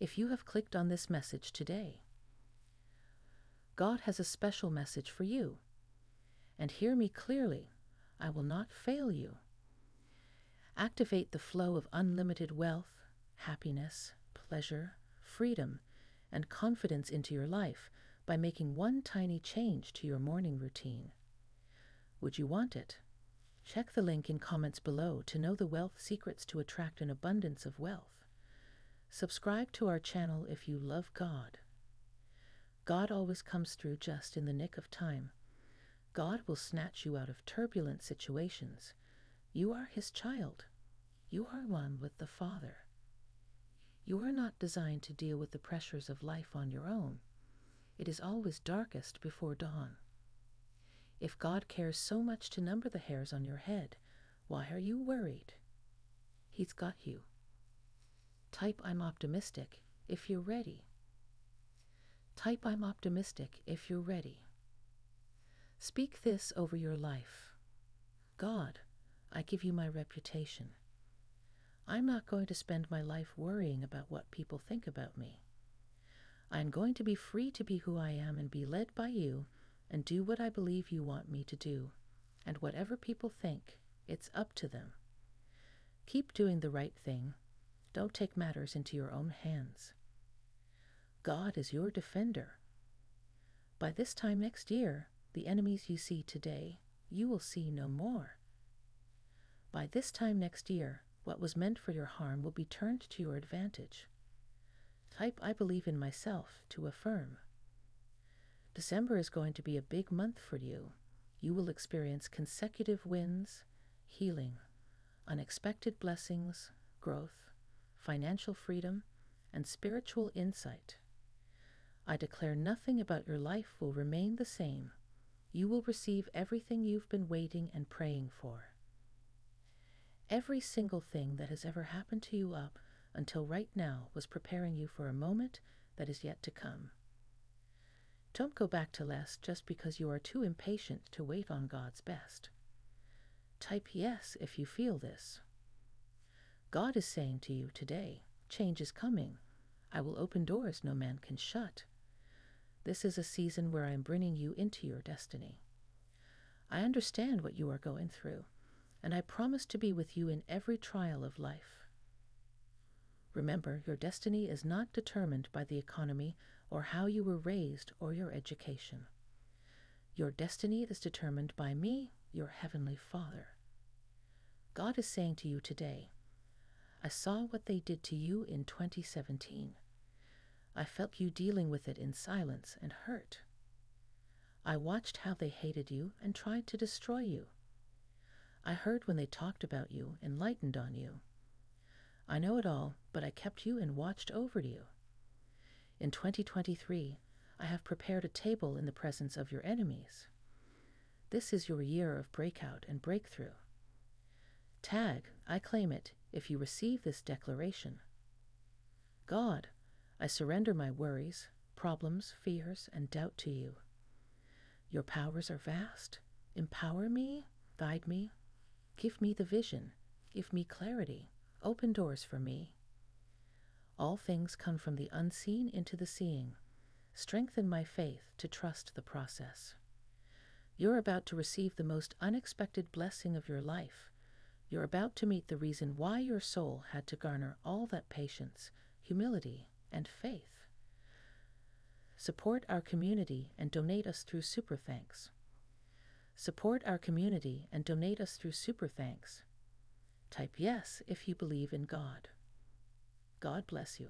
if you have clicked on this message today. God has a special message for you. And hear me clearly I will not fail you. Activate the flow of unlimited wealth, happiness, pleasure, freedom, and confidence into your life by making one tiny change to your morning routine. Would you want it? Check the link in comments below to know the wealth secrets to attract an abundance of wealth. Subscribe to our channel if you love God. God always comes through just in the nick of time. God will snatch you out of turbulent situations. You are His child. You are one with the Father. You are not designed to deal with the pressures of life on your own. It is always darkest before dawn. If God cares so much to number the hairs on your head, why are you worried? He's got you. Type I'm optimistic if you're ready. Type I'm optimistic if you're ready. Speak this over your life God, I give you my reputation. I'm not going to spend my life worrying about what people think about me. I am going to be free to be who I am and be led by you and do what I believe you want me to do. And whatever people think, it's up to them. Keep doing the right thing. Don't take matters into your own hands. God is your defender. By this time next year, the enemies you see today, you will see no more. By this time next year, what was meant for your harm will be turned to your advantage. Type I believe in myself to affirm. December is going to be a big month for you. You will experience consecutive wins, healing, unexpected blessings, growth, financial freedom, and spiritual insight. I declare nothing about your life will remain the same. You will receive everything you've been waiting and praying for. Every single thing that has ever happened to you up until right now was preparing you for a moment that is yet to come. Don't go back to less just because you are too impatient to wait on God's best. Type yes if you feel this. God is saying to you today, change is coming. I will open doors no man can shut. This is a season where I am bringing you into your destiny. I understand what you are going through and I promise to be with you in every trial of life. Remember, your destiny is not determined by the economy or how you were raised or your education. Your destiny is determined by me, your heavenly Father. God is saying to you today, I saw what they did to you in 2017. I felt you dealing with it in silence and hurt. I watched how they hated you and tried to destroy you. I heard when they talked about you, enlightened on you. I know it all, but I kept you and watched over you. In 2023, I have prepared a table in the presence of your enemies. This is your year of breakout and breakthrough. Tag, I claim it, if you receive this declaration. God, I surrender my worries, problems, fears, and doubt to you. Your powers are vast. Empower me, guide me, Give me the vision. Give me clarity. Open doors for me. All things come from the unseen into the seeing. Strengthen my faith to trust the process. You're about to receive the most unexpected blessing of your life. You're about to meet the reason why your soul had to garner all that patience, humility, and faith. Support our community and donate us through Super Thanks. Support our community and donate us through Super Thanks. Type yes if you believe in God. God bless you.